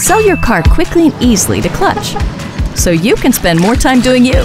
Sell your car quickly and easily to Clutch so you can spend more time doing you.